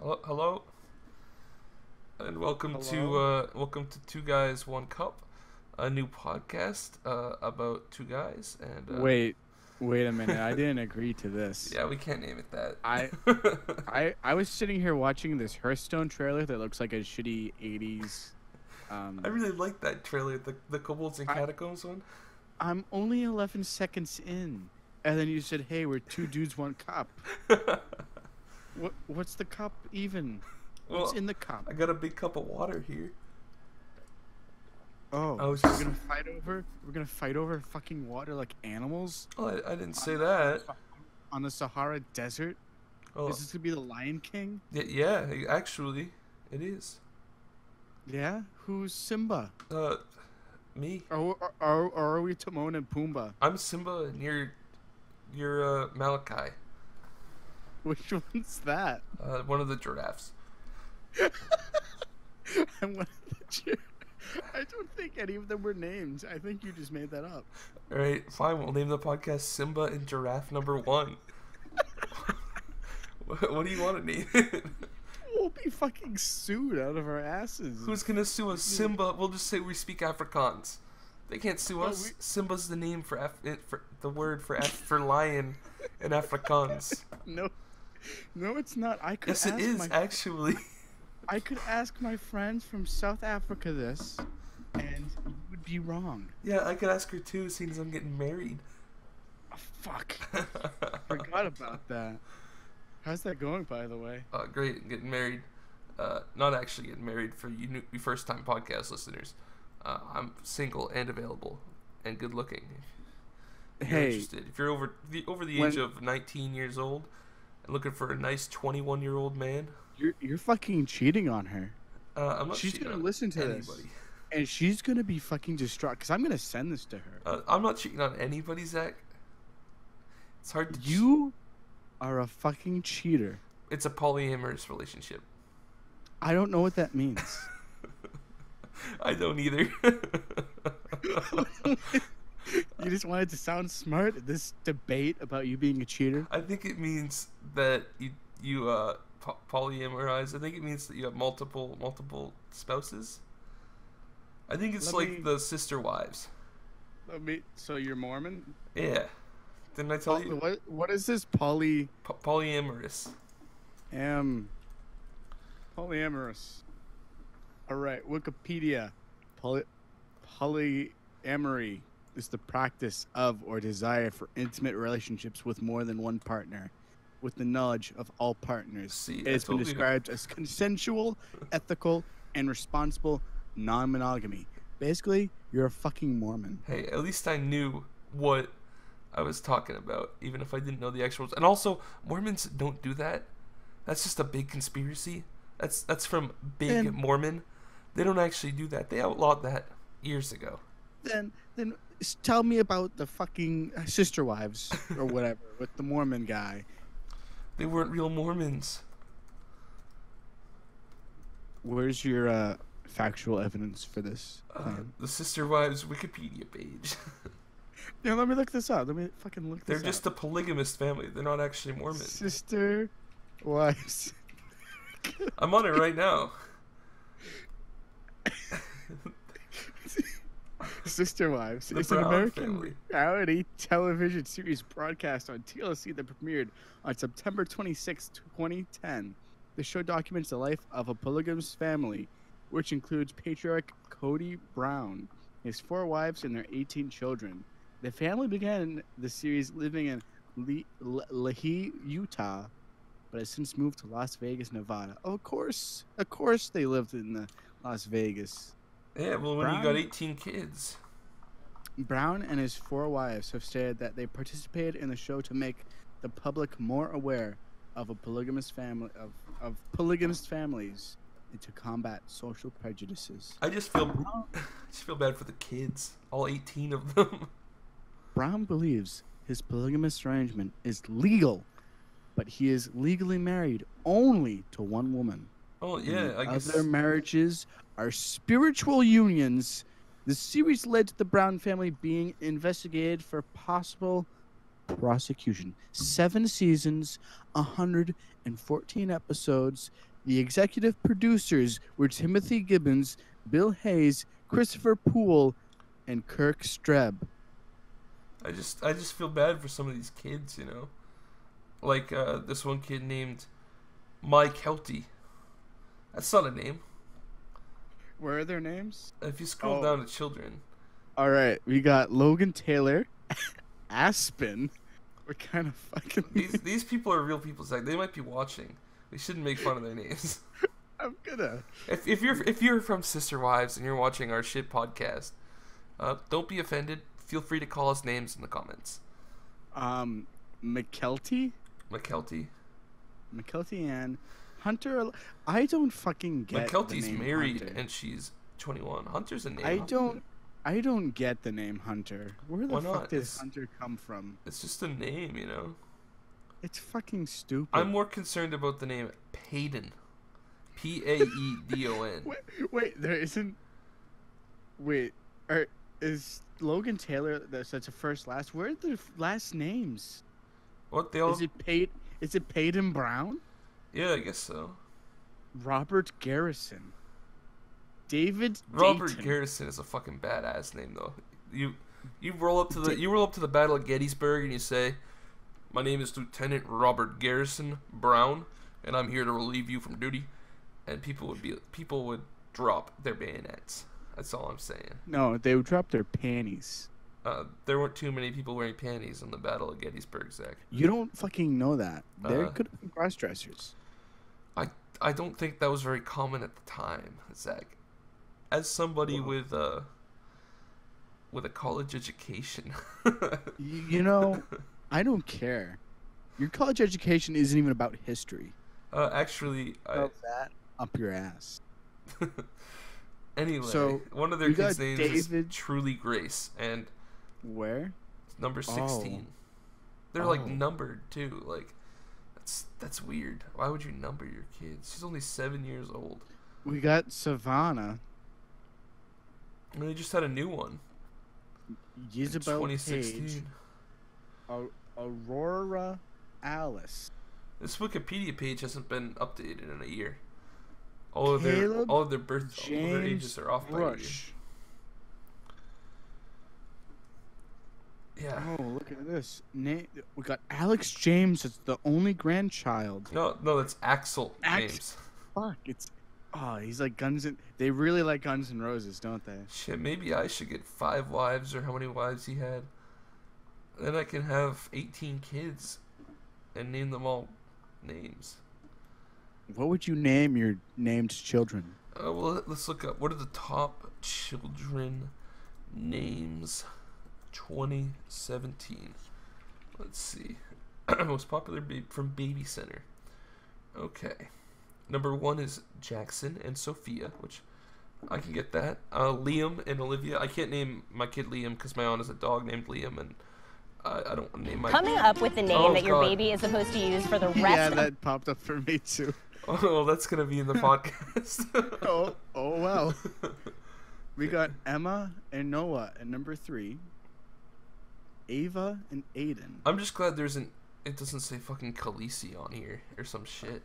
Hello, hello, and welcome to uh, welcome to Two Guys One Cup, a new podcast uh, about two guys. And uh, Wait, wait a minute. I didn't agree to this. yeah, we can't name it that. I, I, I was sitting here watching this Hearthstone trailer that looks like a shitty '80s. Um, I really like that trailer, the the Kobolds and I- Catacombs one. I'm only 11 seconds in, and then you said, "Hey, we're two dudes, one cup." What, what's the cup even? What's in the cup? I got a big cup of water here. Oh, I was we're gonna fight over. We're gonna fight over fucking water like animals Oh, I, I didn't say that. on the Sahara Desert. Oh, Is this gonna be the Lion King? yeah, yeah, actually, it is. Yeah. Who's Simba? Uh, me. Or, or, or, or are we Timon and Pumbaa? I'm Simba, and you're you're uh, Malachi, Which one's that? uh, one of the giraffes. I'm one of the I don't think any of them were named. I think you just made that up. All right, fine. We'll name the podcast Simba and Giraffe Number One. what, what do you want to name it? We'll be fucking sued out of our asses. Who's gonna sue us? Simba. We'll just say we speak Afrikaans. They can't sue No, us. we- Simba's the name for, Af- for the word for Af- for lion in Afrikaans. no? No, it's not. I could yes, it ask is my actually. I could ask my friends from South Africa this, and you would be wrong. yeah, I could ask her too, seeing as I'm getting married. Oh, fuck. Forgot about that. How's that going, by the way? uh, great, getting married. Uh, not actually getting married for you, new, you first time podcast listeners. Uh, I'm single and available and good looking. If you're Hey, interested, if you're over the over the when- age of 19 years old looking for a nice 21 year old man, you're you're fucking cheating on her. uh, I'm not. She's gonna listen to this. And she's gonna be fucking distraught because I'm gonna send this to her. Uh, I'm not cheating on anybody, Zach. It's hard to. You are a fucking cheater. It's a polyamorous relationship. I don't know what that means. I don't either. you just wanted to sound smart this debate about you being a cheater. I think it means that you you uh po- polyamorize. I think it means that you have multiple multiple spouses. I think it's Let like me- the sister wives. Let me. So you're Mormon? Yeah, didn't I tell Poly- you? What what is this poly Po- polyamorous. am polyamorous? All right, Wikipedia. Poly polyamory is the practice of or desire for intimate relationships with more than one partner, with the knowledge of all partners. See, it has been told you. described as consensual, ethical, and responsible non-monogamy. Basically, you're a fucking Mormon. Hey, at least I knew what I was talking about, even if I didn't know the actual. And also, Mormons don't do that. That's just a big conspiracy. That's that's from Big Then- Mormon. They don't actually do that. They outlawed that years ago. Then, then tell me about the fucking uh, sister wives or whatever with the Mormon guy. They weren't real Mormons. Where's your uh, factual evidence for this Uh, the Sister Wives Wikipedia page. yeah, let me look this up. Let me fucking look They're just up. a polygamist family. They're not actually Mormon. sister wives. I'm on it right now. Sister Wives The is an American family. reality television series broadcast on TLC that premiered on September 26, 2010. The show documents the life of a polygamous family, which includes patriarch Cody Brown, his four wives, and their 18 children. The family began the series living in Le- Le- Lehi, Utah, but has since moved to Las Vegas, Nevada. Oh, of course, of course, they lived in the Las Vegas. Yeah, well, when you got 18 kids. Brown and his four wives have stated that they participated in the show to make the public more aware of a polygamous family of, of polygamous families and to combat social prejudices. I just feel, I just feel bad for the kids. All 18 of them. Brown believes his polygamous arrangement is legal, but he is legally married only to one woman. Oh yeah, I guess. other marriages are spiritual unions. The series led to the Brown family being investigated for possible prosecution. Seven seasons, 114 episodes, The executive producers were Timothy Gibbons, Bill Hayes, Christopher Poole, and Kirk Streb. I just I just feel bad for some of these kids, you know. Like uh, this one kid named Mike Helty. That's not a name. Where are their names? If you scroll Oh. down to children, All right, we got Logan Taylor, Aspen. What kind of fucking? these these people are real people. Zach. They might be watching. We shouldn't make fun of their names. I'm gonna. If, if you're if you're from Sister Wives and you're watching our shit podcast, uh, don't be offended. Feel free to call us names in the comments. Um, Mykelti, Mykelti. Mykelti, and Hunter. I don't fucking get. the Mykelti's married Hunter. and she's 21. Hunter's a name. I don't. I don't get the name Hunter. Where the Why fuck not? did It's- Hunter come from? It's just a name, you know. It's fucking stupid. I'm more concerned about the name Paedon. P A E D O N. Wait, wait, there isn't. Wait, are is Logan Taylor that's such a first last? Where are the last names? What they all? Is it Peyton? Is it Peyton Brown? Yeah, I guess so. Robert Garrison. David. Robert Dayton. Garrison is a fucking badass name, though. You you roll up to the you roll up to the Battle of Gettysburg and you say, "My name is Lieutenant Robert Garrison Brown, and I'm here to relieve you from duty." And people would be people would drop their bayonets. That's all I'm saying. No, they would drop their panties. Uh, there weren't too many people wearing panties in the Battle of Gettysburg, Zach. You don't fucking know that. There Uh, could have been cross dressers. I I don't think that was very common at the time, Zach. As somebody Well- with a with a college education. You, you know, I don't care. Your college education isn't even about history. uh, actually, I, About that up your ass. anyway, So, one of their you kids' got names is David- Truly Grace, and Where? number sixteen. They're Oh. like numbered too. Like that's that's weird. Why would you number your kids? She's only seven years old, We got Savannah, and they just had a new one. Isabel 2016. Page, Aurora Alice. This Wikipedia page hasn't been updated in a year. All of their all of their birth all their ages are off by a year. Yeah. Oh, look at this. Na- we got Alex James as the only grandchild. No, no, that's Axel Ax- James. Fuck, it's. Oh, he's like Guns and. They really like Guns and Roses, don't they? Shit, maybe I should get five wives or how many wives he had. Then I can have 18 kids and name them all names. What would you name your named children? Uh, well, let's look up what are the top children names 2017. Let's see. Most popular ba- from Baby Center. Okay. Number one is Jackson and Sophia, which I can get that. Uh, Liam and Olivia. I can't name my kid Liam because my aunt is a dog named Liam, and I, I don't want to name my. Coming up with the name Oh, that your God. baby is supposed to use for the rest Yeah, of that popped up for me too. Oh, that's gonna be in the podcast. Oh, oh well. We got Emma and Noah at number three. Ava and Aiden. I'm just glad there's an. It doesn't say fucking Khaleesi on here or some shit.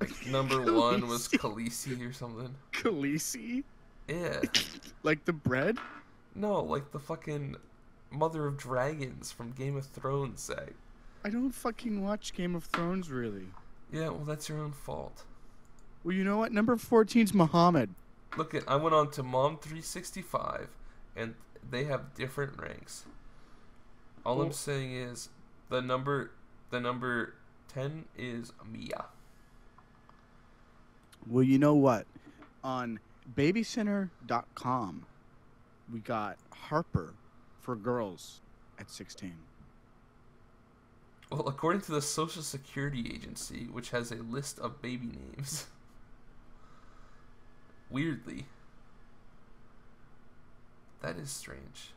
Like number one was Khaleesi or something. Khaleesi? Yeah. Like the bread? No, like the fucking mother of dragons from Game of Thrones say. I don't fucking watch Game of Thrones really. Yeah, well that's your own fault. Well, you know what? Number 14's Muhammad. Look at I went on to Mom 365 and they have different ranks. All I'm saying is the number the number 10 is Mia. Well, you know what? On babycenter.com, we got Harper for girls at 16. Well, according to the Social Security Agency, which has a list of baby names, weirdly, that is strange.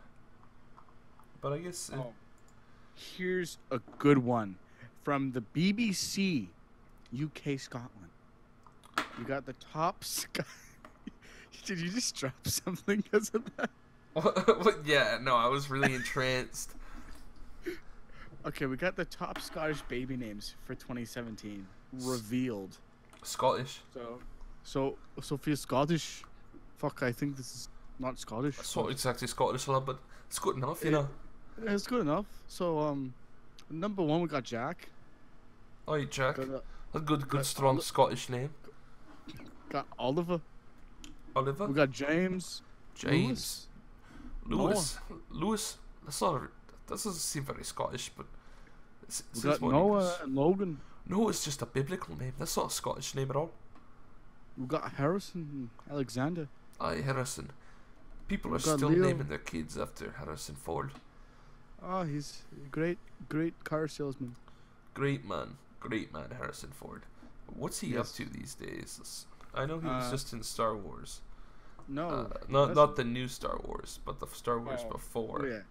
But I guess it, Oh. Here's a good one from the BBC, UK, Scotland. You got the top Sky. Did you just drop something because of that? What- yeah, no, I was really entranced. Okay, we got the top Scottish baby names for 2017 revealed. Scottish. So, so Sophia's Scottish. Fuck, I think this is not Scottish. It's not exactly Scottish, lad, but it's good enough, you know. It's good enough. So, um, number one we got Jack. Alright, Jack. Got, uh, A good, good, strong Oli- Scottish name. got Oliver. Oliver. We got James. James. Lewis. Lewis. Lewis. That's not. A, that doesn't seem very Scottish, but. It's, it We got Noah and Logan. No, it's just a biblical name. That's not a Scottish name at all. We got Harrison Alexander. Aye, Harrison. People are still Leo. naming their kids after Harrison Ford. Oh, he's a great, great car salesman. Great man. Great man, Harrison Ford. What's he Yes. up to these days? I know he was Uh, just in Star Wars. No, Uh, not not the new Star Wars, but the Star Wars Oh, before. Oh, yeah.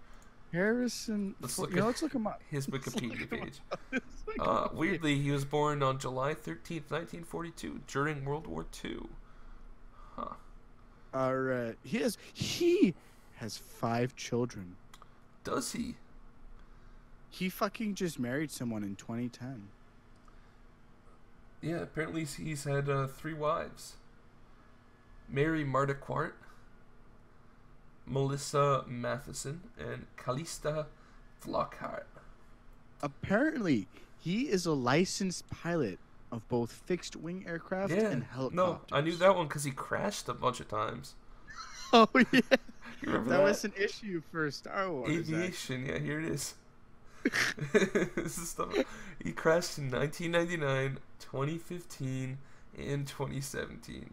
Harrison. Let's look at let's look him up. His Wikipedia page. Uh, weirdly, he was born on July 13th, 1942, during World War II. Huh. All right. He has he has five children. Does he? He fucking just married someone in 2010. Yeah, apparently he's- had uh, three wives. Mary Marta Quart, Melissa Matheson, and Calista Flockhart. Apparently, he is a licensed pilot of both fixed wing aircraft Yeah, and helicopters. no, I knew that one because he crashed a bunch of times. Oh yeah, remember that that? was an issue for Star Wars. actually. Aviation, yeah, here it is. this is stuff. He crashed in 1999, 2015, and 2017.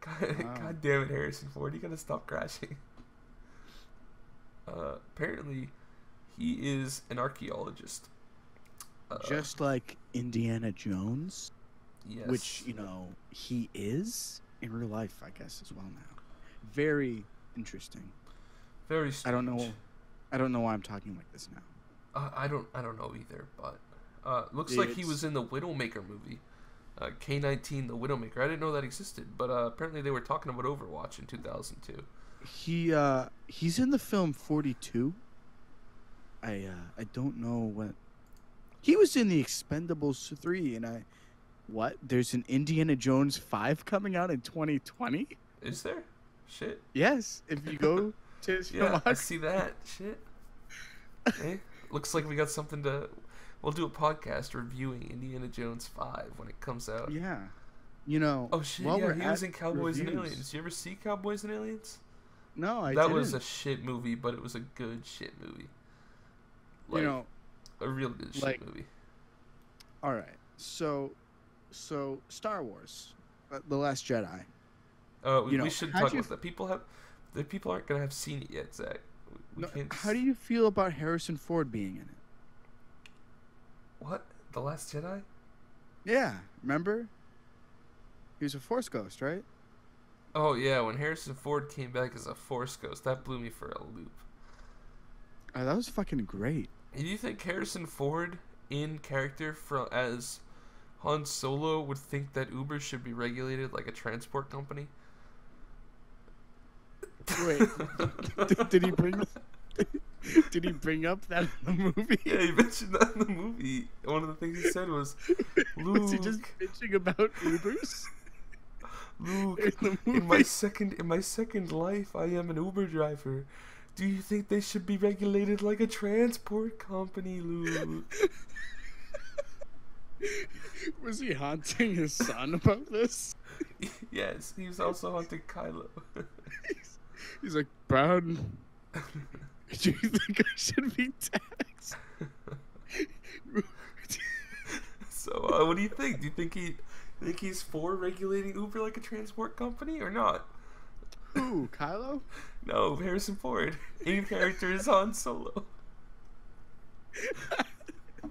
God, Wow. God damn it, Harrison Ford, you gotta stop crashing. Uh, apparently, he is an archaeologist. Uh, Just like Indiana Jones, yes. which you know he is in real life, I guess as well now. Very interesting. very. Strange. I don't know. I don't know why I'm talking like this now. Uh, I don't. I don't know either. But uh, looks like he was in the Widowmaker movie, uh, K19, the Widowmaker. I didn't know that existed, but uh, apparently they were talking about Overwatch in 2002. He uh he's in the film 42. I uh I don't know what He was in the Expendables 3 and I what? There's an Indiana Jones 5 coming out in 2020? Is there? Shit. Yes, if you go to Yeah, I see that. Shit. hey, looks like we got something to. We'll do a podcast reviewing Indiana Jones 5 when it comes out. Yeah. You know, Oh shit! while yeah, we're he was in Cowboys and reviews- Aliens. You ever see Cowboys and Aliens? No, I that didn't. was a shit movie, but it was a good shit movie. you know, a real good shit like- movie. all right. So so Star Wars, uh, The Last Jedi. Uh, we, you know, we should talk you about that. People have, the people aren't gonna have seen it yet, Zach. We, we No, can't. how do you feel about Harrison Ford being in it? What? The Last Jedi? Yeah, remember? He was a Force ghost, right? Oh yeah, when Harrison Ford came back as a Force Ghost, that blew me for a loop. Oh, that was fucking great. Do you think Harrison Ford, in character from as Han Solo, would think that Uber should be regulated like a transport company? Wait, did, did he bring? Did he bring up that in the movie? yeah, he mentioned that in the movie. One of the things he said was, was he just Luke. bitching about Ubers "Luke, in the movie? in my second in my second life, I am an Uber driver. Do you think they should be regulated like a transport company, Luke?" was he haunting his son about this? yes, he was also haunting Kylo. He's like, Brown, do you think I should be taxed? so, uh, what do you think? Do you think he think he's for regulating Uber like a transport company or not? Who, Kylo? No, Harrison Ford. In character is Han Solo.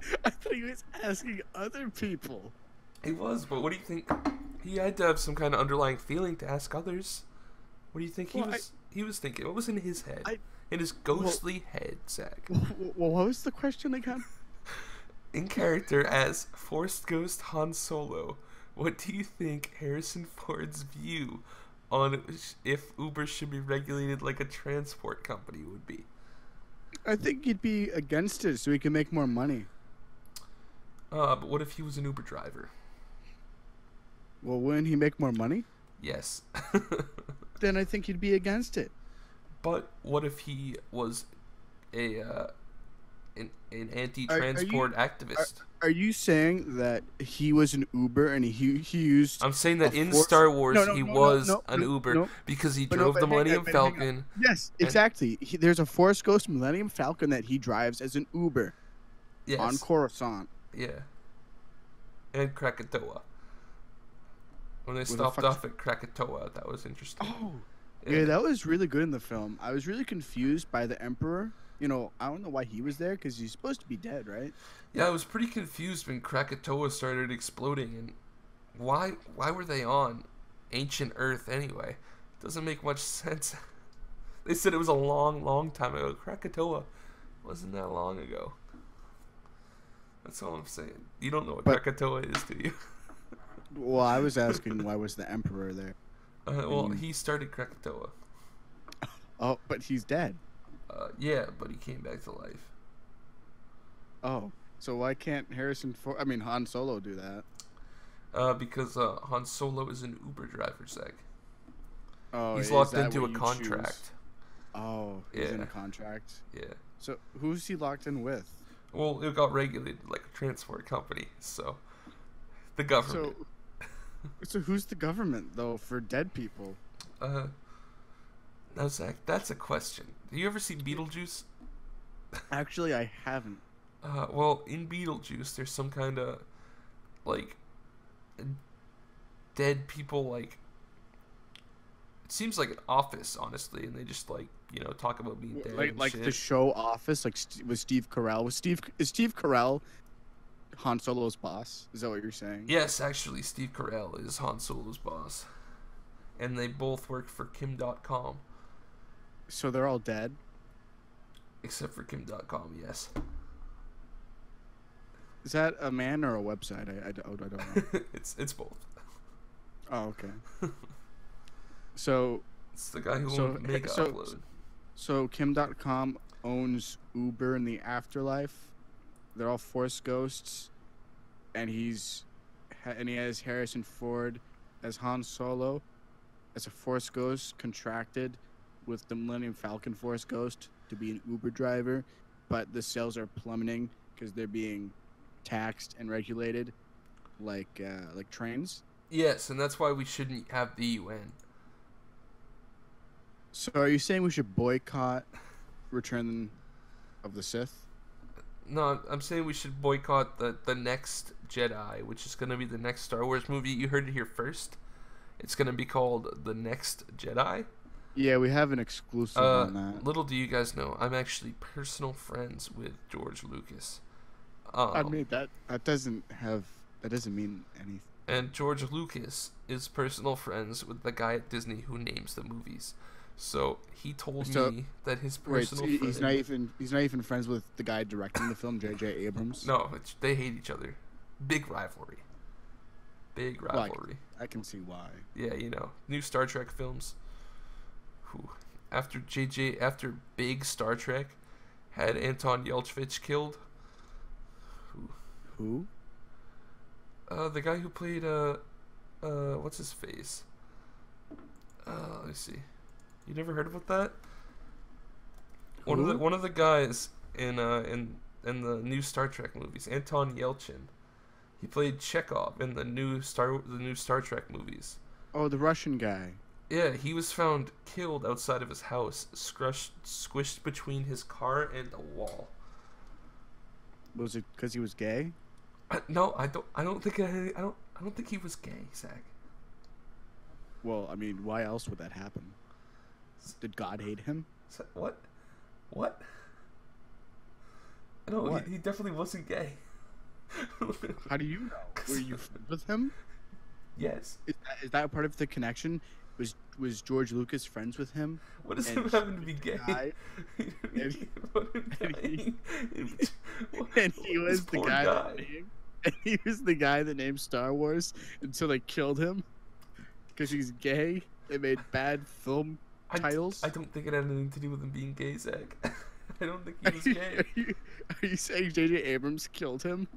I thought he was asking other people. He was, but what do you think? He had to have some kind of underlying feeling to ask others. What do you think he Well, I- was? He was thinking. What was in his head? I- in his ghostly head, Zach. Well, what was the question again? In character as Forced Ghost Han Solo, what do you think Harrison Ford's view on if Uber should be regulated like a transport company would be? I think he'd be against it so he can make more money. Uh, but what if he was an Uber driver? Well, wouldn't he make more money? Yes. Then I think he'd be against it. but what if he was a uh, an, an anti-transport activist? Are you saying that he was an Uber and he he used? I'm saying that in force- Star Wars No, no, he no, was an Uber because he But drove the Millennium on. Falcon. yes, exactly. He, there's a Force Ghost Millennium Falcon that he drives as an Uber Yes. on Coruscant. Yeah. And Krakatoa. When they the stopped fuck- off at Krakatoa, that was interesting. Oh, yeah, that was really good in the film. I was really confused by the Emperor. You know, I don't know why he was there because he's supposed to be dead, right? Yeah, I was pretty confused when Krakatoa started exploding, and why why were they on ancient Earth anyway? Doesn't make much sense. they said it was a long, long time ago. Krakatoa wasn't that long ago. That's all I'm saying. You don't know what But- Krakatoa is, do you? Well, I was asking why was the Emperor there? Uh, well, he started Krakatoa. Oh, but he's dead. Uh, yeah, but he came back to life. Oh, so why can't Harrison Ford? I mean, Han Solo do that? Uh, because uh, Han Solo is an Uber driver, Zach. Oh, He's locked into a contract. choose? Oh, he's in a contract. Yeah. So who's he locked in with? Well, it got regulated like a transport company, so the government. So, so who's the government though for dead people? Uh, now Zach, that's a question. Do you ever see Beetlejuice? Actually, I haven't. Uh, well, in Beetlejuice, there's some kind of like dead people. Like seems like an office, honestly, and they just like you know talk about being dead. Like like shit. the show Office, like St- with Steve Carell. Was Steve is Steve Carell Han Solo's boss? Is that what you're saying? Yes, actually, Steve Carell is Han Solo's boss, and they both work for Kim Dotcom, So they're all dead. except for Kim Dotcom. Yes. Is that a man or a website? I, I, don't- I don't know. it's it's both. oh, okay. So It's the guy who So, owned Mega so- Upload. So Kim Dotcom owns Uber in the afterlife. They're all Force ghosts, and he's and he has Harrison Ford as Han Solo, as a Force ghost contracted with the Millennium Falcon Force Ghost to be an Uber driver, but the sales are plummeting because they're being taxed and regulated, like uh, like trains. Yes, and that's why we shouldn't have the UN. So are you saying we should boycott Return of the Sith? No, I'm saying we should boycott the the next Jedi, which is gonna be the next Star Wars movie. You heard it here first. It's gonna be called the Next Jedi. Yeah, we have an exclusive Uh, on that. little do you guys know, I'm actually personal friends with George Lucas. Um, I mean that that doesn't have that doesn't mean anything. and George Lucas is personal friends with the guy at Disney who names the movies. So he told So- me that his Wait, personal friend. he's not even he's not even friends with the guy directing the film, J.J. Abrams. No, it's, they hate each other. Big rivalry. Big rivalry. I can see why. Yeah, you know, new Star Trek films. Whew. After JJ, after big Star Trek had Anton Yelchovich killed, Who? uh, the guy who played uh, uh, what's his face? Uh, let me see. You never heard about that? One of the one of the guys in uh in in the new Star Trek movies, Anton Yelchin. He played Chekhov in the new Star the new Star Trek movies. Oh, the Russian guy. Yeah, he was found killed outside of his house, scrushed, squished between his car and a wall. Was it because he was gay? I, no, I don't. I don't think. Any, I don't. I don't think he was gay, Zach. Well, I mean, why else would that happen? Did God hate him? What? What? No, What? He, he definitely wasn't gay. How do you know? Were you friends with him? yes. Is that, is that part of the connection? Was was George Lucas friends with him? What does And him having to be gay? and- and he- and he was the poor guy, that named, and he was the guy that named Star Wars until they killed him because he's gay. They made bad film I titles. I don't think it had anything to do with him being gay, Zach. I don't think he was are, gay. you, are you saying J.J. Abrams killed him?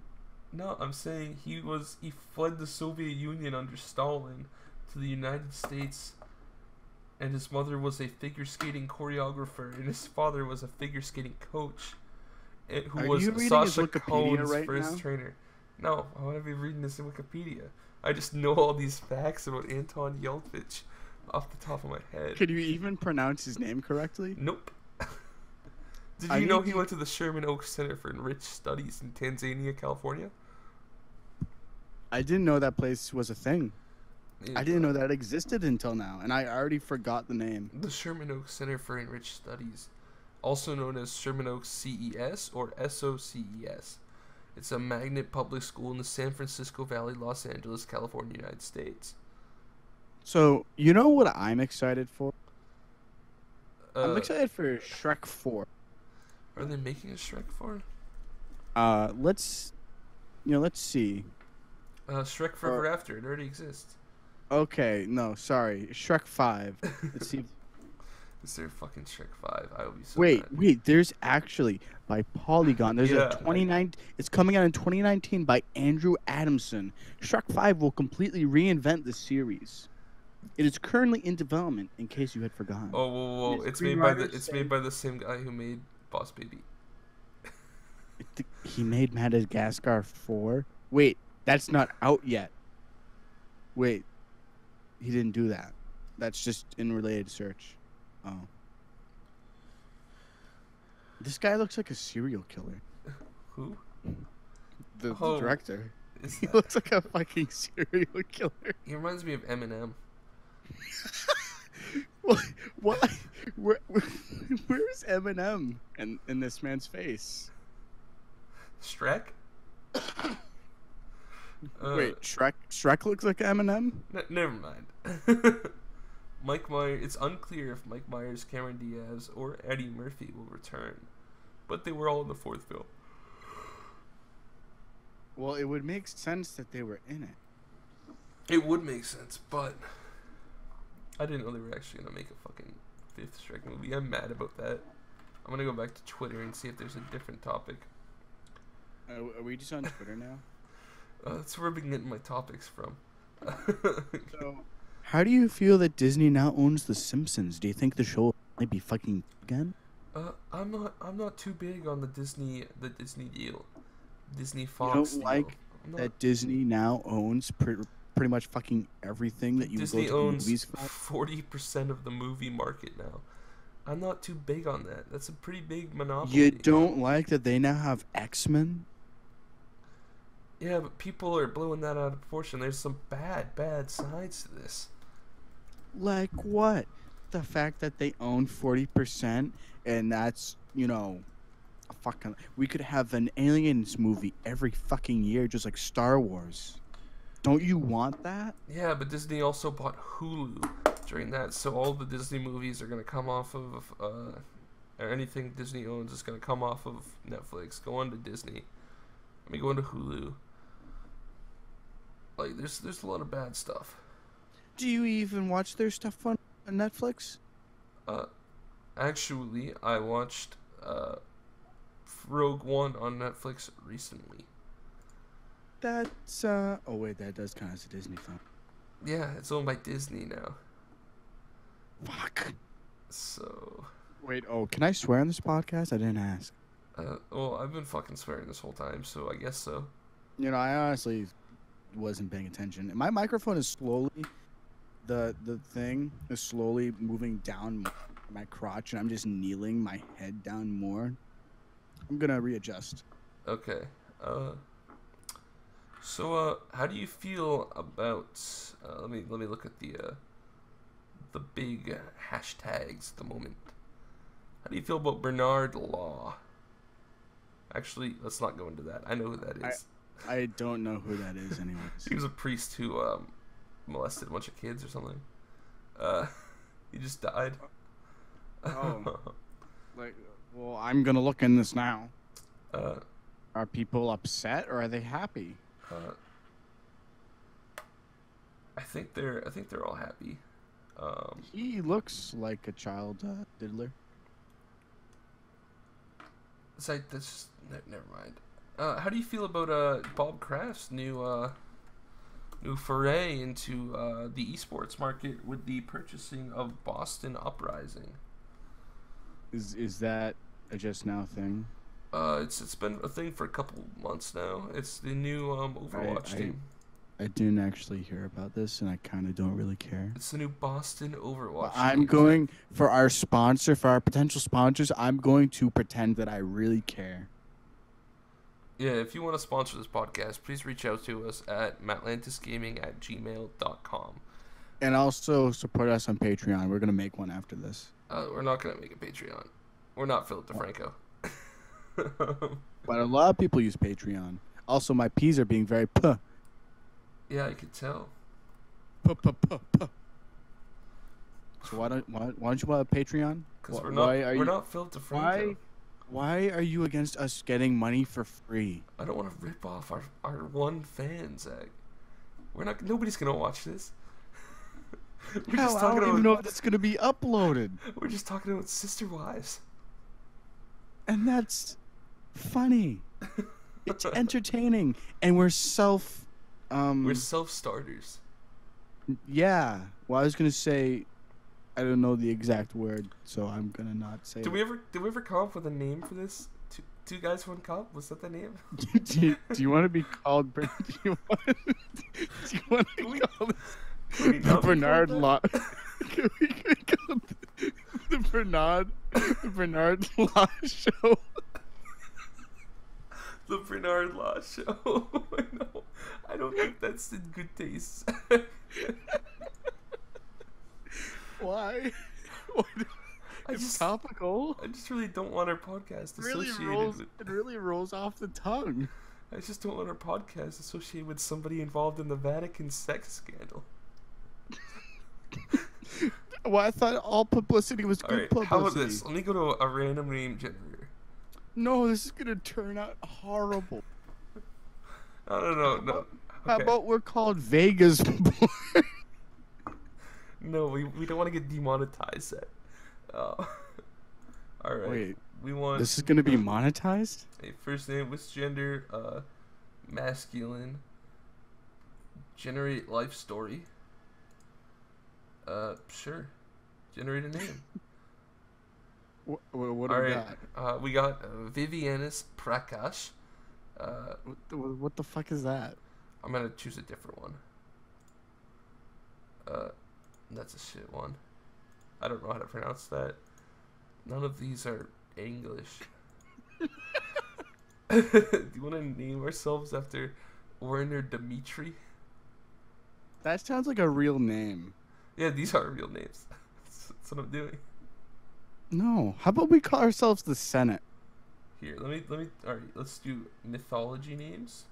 No, I'm saying he was he fled the Soviet Union under Stalin to the United States, and his mother was a figure skating choreographer, and his father was a figure skating coach, and who Are was you reading his Sasha Cohen's right first now? trainer. No, I want to be reading this in Wikipedia. I just know all these facts about Anton Yeltsich off the top of my head. Could you even pronounce his name correctly? Nope. Did I you know he you- went to the Sherman Oaks Center for Enriched Studies in Tarzana, California? I didn't know that place was a thing. Yeah, I didn't know that existed until now, and I already forgot the name. The Sherman Oaks Center for Enriched Studies, also known as Sherman Oaks CES or SOCES. It's a magnet public school in the San Francisco Valley, Los Angeles, California, United States. So you know what I'm excited for? I'm Uh, excited for Shrek Four. Are they making a Shrek Four? Uh, let's, you know, let's see. Uh, Shrek Forever After. It already exists. Okay, no, sorry, Shrek Five. Let's see. Is there a fucking Shrek 5? I will be so Wait, mad. wait. There's actually by Polygon. There's Yeah, a I- 29. It's coming out in 2019 by Andrew Adamson. Shrek 5 will completely reinvent the series. It is currently in development. In case you had forgotten. Oh, whoa, whoa! His It's made by the it's made by the same guy who made Boss Baby. He made Madagascar 4. Wait, that's not out yet. Wait, he didn't do that. That's just in related search. Oh. This guy looks like a serial killer. Who? The, the Oh. director. He that? looks like a fucking serial killer. He reminds me of Eminem. What? What? Where, where, where's Eminem in, in this man's face? Shrek? Uh, Wait, Shrek. Shrek looks like Eminem. N- never mind. Mike Myers. It's unclear if Mike Myers, Cameron Diaz, or Eddie Murphy will return, but they were all in the fourth film. Well, it would make sense that they were in it. It would make sense, but I didn't know they were actually gonna make a fucking fifth Shrek movie. I'm mad about that. I'm gonna go back to Twitter and see if there's a different topic. Uh, are we just on Twitter now? Uh, that's where I've been getting my topics from. So, how do you feel that Disney now owns The Simpsons? Do you think the show might be fucking again? uh, I'm not. I'm not too big on the Disney. The Disney deal. Disney You Fox. don't deal. like not- that Disney now owns pre- pretty much fucking everything that you Disney go to owns forty percent of the movie market now. I'm not too big on that. That's a pretty big monopoly. You don't like that they now have X Men? Yeah, but people are blowing that out of proportion. There's some bad, bad sides to this. Like what? The fact that they own forty percent, and that's you know, a fucking. We could have an aliens movie every fucking year, just like Star Wars. Don't you want that? Yeah, but Disney also bought Hulu during that, so all the Disney movies are gonna come off of, uh, or anything Disney owns is gonna come off of Netflix, go on to Disney. Let me go into Hulu. Like, there's there's a lot of bad stuff. Do you even watch their stuff on on Netflix? Uh, actually, I watched uh, Rogue One on Netflix recently. That's uh. Oh wait, that does count as a Disney film. Yeah, it's owned by Disney now. Fuck. So, Wait. Oh, can I swear on this podcast? I didn't ask. uh, well, I've been fucking swearing this whole time, so I guess so. You know, I honestly wasn't paying attention. My microphone is slowly, the the thing is slowly moving down my, my crotch, and I'm just kneeling my head down more. I'm gonna readjust. Okay. Uh. So, uh, how do you feel about? Uh, let me let me look at the uh, the big hashtags at the moment. How do you feel about Bernard Law? Actually, let's not go into that. I know who that is. I- I don't know who that is, anyways. He was a priest who um, molested a bunch of kids or something. Uh, he just died. Oh. like, well, I'm gonna look in this now. uh, Are people upset or are they happy? Uh, I think they're I think they're all happy. Um, He looks like a child uh, diddler. it's like that's just ne- never mind. Uh, how do you feel about uh, Bob Kraft's new uh, new foray into uh, the esports market with the purchasing of Boston Uprising? Is is that a just now thing? Uh, it's it's been a thing for a couple months now. It's the new um, Overwatch I- team. I didn't actually hear about this, and I kind of don't really care. It's the new Boston Overwatch. I'm team. going for our sponsor, for our potential sponsors. I'm going to pretend that I really care. Yeah, if you want to sponsor this podcast, please reach out to us at matlantisgaming at gmail.com. And also support us on Patreon. We're gonna make one after this. Uh, we're not going to make a Patreon. We're not Philip DeFranco. But a lot of people use Patreon. Also, my P's are being very puh. yeah, I could tell. Puh, puh, puh, puh. So why don't why, why don't you want a Patreon? Because we're not, why are we're you, not Philip DeFranco. why why are you against us getting money for free? I don't want to rip off our, our one fan, Zach. We're not. Nobody's gonna watch this. we're Hell, just I talking don't about. even know if it's gonna be uploaded, We're just talking about sister wives. and that's funny. It's entertaining, and we're self. Um, We're self starters. yeah. Well, I was gonna say, I don't know the exact word, so I'm gonna not say. Did it. we ever? Did we ever come up with a name for this? Two, two guys, one cup. Was that the name? do, you, do you want to be called? Do you want? Do you want to Can we- be called the Bernard Law? Can we can we call the Bernard the Bernard Law Show? The Bernard Law Show. I know. I don't think that's in good taste. Why? Why do- I it's just, topical. I just really don't want our podcast It really associated rolls. with. It really rolls off the tongue. I just don't want our podcast associated with somebody involved in the Vatican sex scandal. Well, I thought all publicity was All good right, publicity. how about this? Let me go to a random name generator. No, this is gonna turn out horrible. No, no, no, no. How about we're called Vegas? No, we, we don't want to get demonetized. Yet. Uh, all right. Wait, We want this is gonna be monetized? first name with gender, uh, masculine. Generate life story. Uh, sure. Generate a name. What, what, do All we right. got? Uh, we got uh, Vivianis Prakash. Uh, What the, what the fuck is that? I'm gonna choose a different one. Uh, that's a shit one. I don't know how to pronounce that. None of these are English. Do you want to name ourselves after Werner Dimitri? That sounds like a real name. Yeah, these are real names. that's what I'm doing. No. How about we call ourselves the Senate? Here, let me let me. All right, let's do mythology names,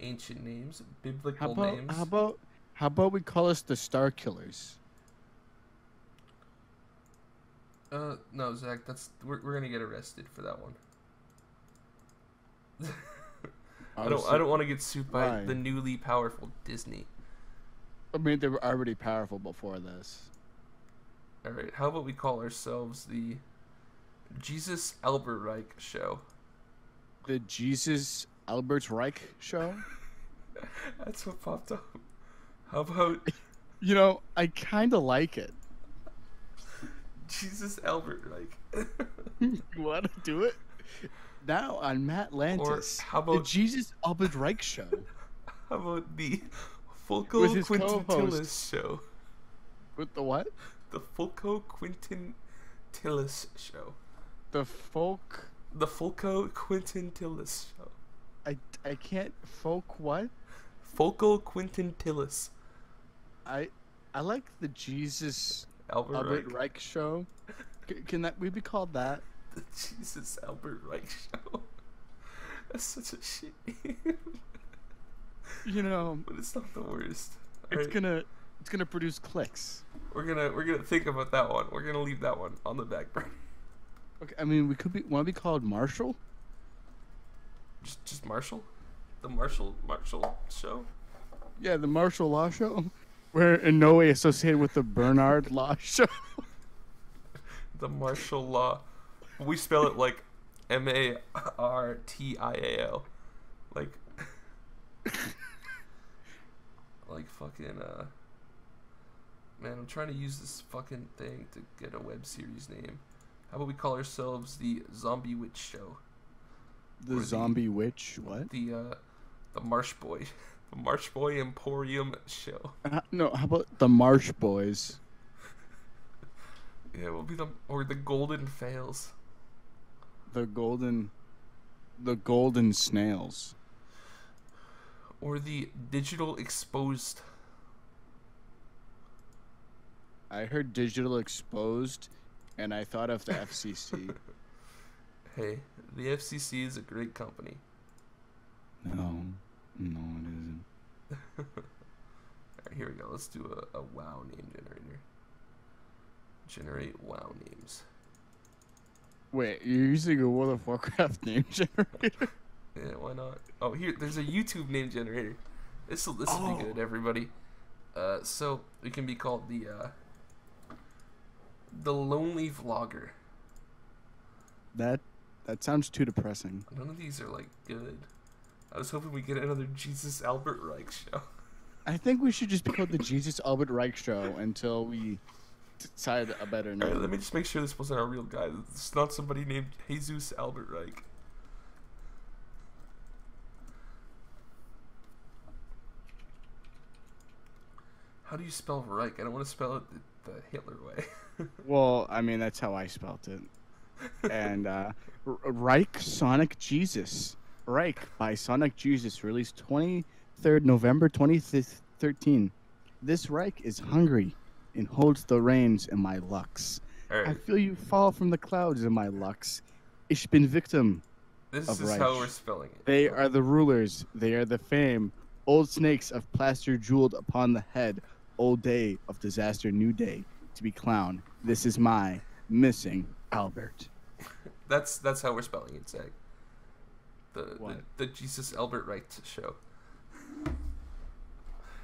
ancient names, biblical How about names. how about how about we call us the Star Killers? Uh, no, Zach, that's we're, we're gonna get arrested for that one. I don't. I don't want to get sued by Why? the newly powerful Disney. I mean, they were already powerful before this. All right, how about we call ourselves the Jesus Albert Riecht Show? The Jesus Albert Riecht show. That's what popped up. How about You know, I kind of like it. Jesus Albert Riecht? you want to do it? Now on Matt Lantis, how about. the Jesus Albert Riecht show. how about the Fulco his co-host. Show? With the what? The Fulco Quintintillis Show. The folk. The Fulco Quintintillis Show. I, I can't folk what? Fulco Quintintillis. I I like the Jesus Albert, Albert Riecht. Riecht show. C- can that we be called that? The Jesus Albert Riecht Show. That's such a shit name. You know, but it's not the worst. it's Alright, gonna it's gonna produce clicks. We're gonna we're gonna think about that one. We're gonna leave that one on the back burner. Okay, I mean we could be want to be called Marshall. Just just Marshall, the Marshall Marshall Show. Yeah, the Marshall Law Show. We're in no way associated with the Bernard Law Show. The Marshall Law. We spell it like M A R T I A L. like, like fucking uh. Man, I'm trying to use this fucking thing to get a web series name. How about we call ourselves the Zombie Witch Show? The Or the- zombie witch. What? The uh, the Marsh Boy, the Marsh Boy Emporium Show. Uh, no. How about the Marsh Boys? Yeah, we'll be the or the Golden Fails. The golden. The golden snails. Or the Digital Exposed. I heard digital exposed, and I thought of the FCC. Hey, the FCC is a great company. No, no, it isn't. Alright, here we go. Let's do a, a WoW name generator. Generate WoW names. Wait, you're using a World of Warcraft name generator? Yeah, why not? Oh, here, there's a YouTube name generator. This will this will be Oh. good, everybody. Uh, so we can be called the uh, the lonely vlogger. That that sounds too depressing. None of these are like good. I was hoping we get another Jesus Albert Riecht show. I think we should just be called the Jesus Albert Riecht Show until we decide a better All right, name. let me just make sure this wasn't a real guy. It's not somebody named Jesus Albert Riecht. How do you spell Reich? I don't want to spell it the, the Hitler way. Well, I mean that's how I spelt it. And uh, Reich Sonic Jesus. Reich by Sonic Jesus, released 23rd November 2013. This Reich is hungry and holds the reins in my Lux. All I feel you fall from the clouds in my Lux. Ich bin victim. this is how we're spelling it. They are the rulers. They are the fame. Old snakes of plaster jeweled upon the head. Old day of disaster, new day to be clown. This is my missing Albert. That's that's how we're spelling it, Zach. The, the the Jesus Albert Wright show.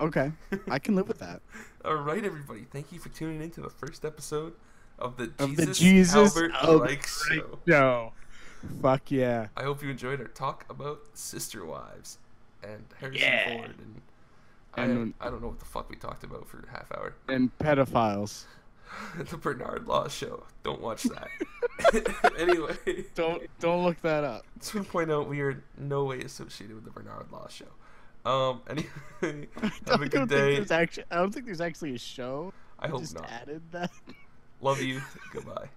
Okay, I can live with that. All right, everybody. Thank you for tuning in to the first episode of the Of Jesus, the Jesus Albert, Albert Riecht show. Show. Fuck yeah. I hope you enjoyed our talk about sister wives and Harrison Yeah. Ford and. And- I, I don't know what the fuck we talked about for a half hour. And pedophiles. the Bernard Law show. Don't watch that. anyway, Don't don't look that up. to point out we are no way associated with the Bernard Law show. Um. Anyway, have a good day. actually I don't think there's actually a show. I hope just not. added that. Love you. Goodbye.